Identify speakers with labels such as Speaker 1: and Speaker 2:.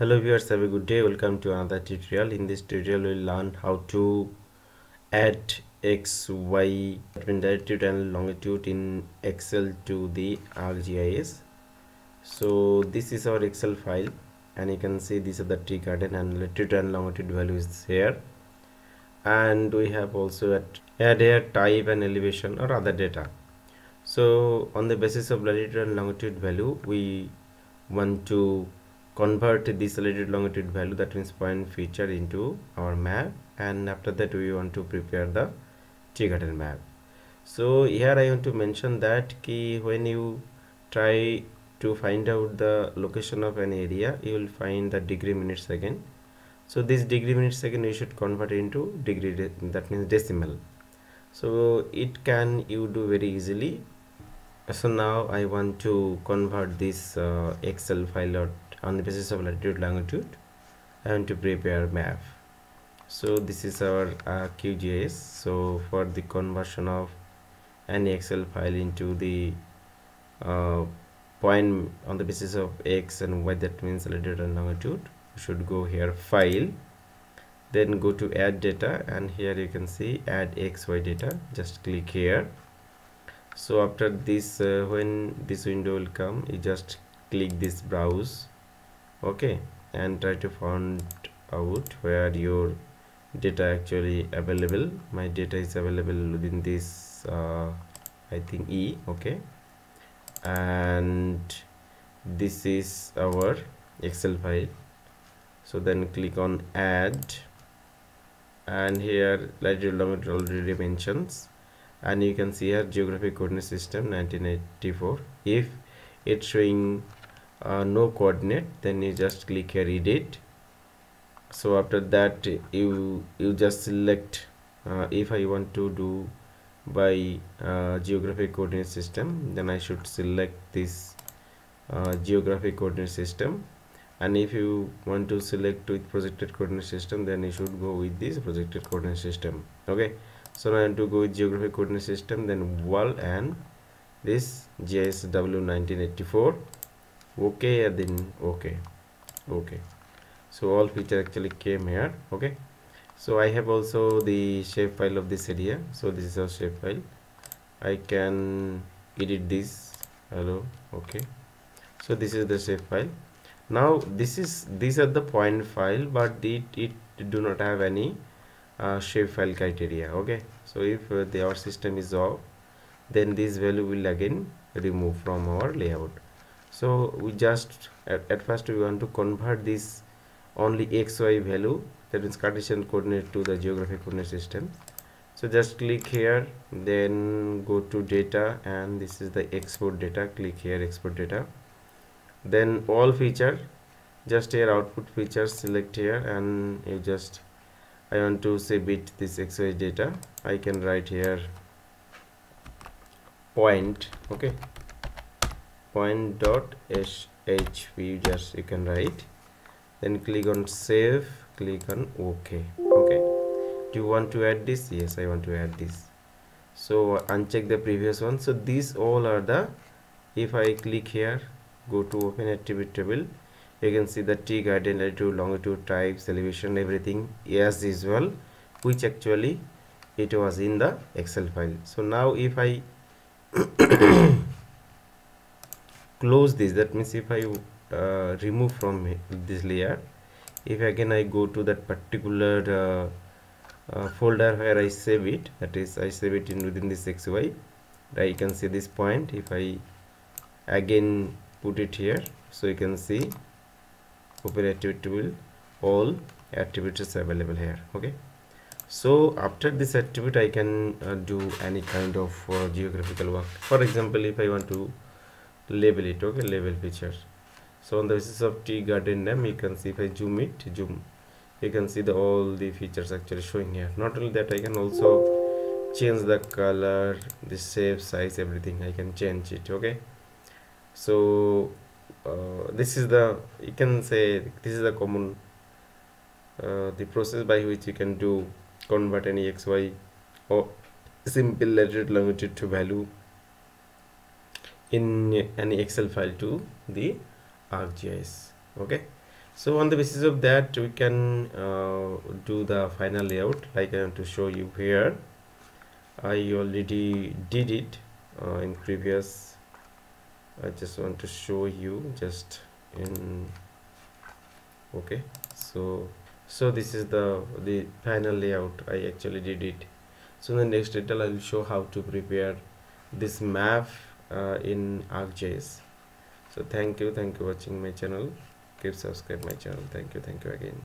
Speaker 1: hello viewers have a good day. Welcome to another tutorial. In this tutorial we'll learn how to add x y latitude and longitude in excel to the arcgis so this is our excel file and you can see these are the tree garden and latitude and longitude values here. And we have also add, add type and elevation or other data. So on the basis of latitude and longitude value we want to convert this latitude longitude value that means point feature into our map. And after that we want to prepare the tree map. So here i want to mention that key when you try to find out the location of an area you will find the degree minutes second so this degree minutes second you should convert into degree that means decimal. So it can you do very easily. So now i want to convert this uh, excel file on the basis of latitude longitude and to prepare map. So this is our uh, qgis so for the conversion of any excel file into the uh, point on the basis of x and y that means latitude and longitude you should go here file then go to add data and here you can see add xy data. Just click here. So after this uh, when this window will come you just click this browse okay and try to find out where your data actually available. My data is available within this uh, I think E okay? And this is our excel file. So then click on add. And here latitude longitude already mentions and you can see here geographic coordinate system 1984 if it's showing uh, no coordinate then you just click here edit so after that you you just select uh, if I want to do by uh, geographic coordinate system then I should select this uh, geographic coordinate system. And if you want to select with projected coordinate system then you should go with this projected coordinate system okay? So now I want to go with geographic coordinate system then wall and this GISW 1984 okay and then okay. Okay. So all feature actually came here. Okay. So I have also the shape file of this area. So this is our shape file. I can edit this. Hello. Okay. So this is the shape file. Now this is these are the point file but it, it do not have any uh, shape file criteria. Okay. So if uh, the our system is off then this value will again remove from our layout so we just at, at first we want to convert this only xy value that means Cartesian coordinate to the geographic coordinate system. So just click here then go to data and this is the export data. Click here export data. Then all feature just here output features select here and you just I want to save it this xy data. I can write here point okay point dot shp just you can write then click on save click on ok okay do you want to add this yes I want to add this so uncheck the previous one so these all are the if I click here go to open attribute table you can see the garden latitude longitude types elevation everything as usual which actually it was in the excel file so now if i close this that means if i uh, remove from this layer if again i go to that particular uh, uh, folder where i save it that is i save it in within this xy you can see this point if i again put it here so you can see open attribute table all attributes available here okay. So after this attribute i can uh, do any kind of uh, geographical work. For example if i want to label it okay label feature so on the basis of tree garden name you can see if i zoom it zoom. You can see the all the features actually showing here. Not only that i can also change the color the shape size everything. I can change it okay? So uh, this is the you can say this is the common uh, the process by which you can do convert any xy or simple latitude longitude to value in any excel file to the arcgis okay? So on the basis of that we can uh, do the final layout. Like I want to show you here I already did it uh, in previous. I just want to show you just in okay? So so this is the the final layout. I actually did it. So in the next tutorial I will show how to prepare this map uh, in ArcGIS. So thank you thank you for watching my channel. Keep subscribe my channel. Thank you thank you again